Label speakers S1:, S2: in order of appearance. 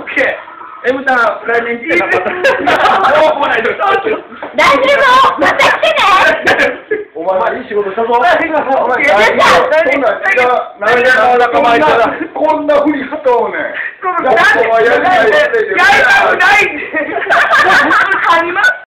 S1: オッ。M さん、来年来てなかった。もう来ないで。
S2: 大丈夫。また来てね
S3: お前、いい仕事したぞ。お
S1: お前、
S2: 大丈
S3: 夫。んなんう。
S1: 仲間
S3: こんなふり方をね。
S1: ん
S3: やりたい。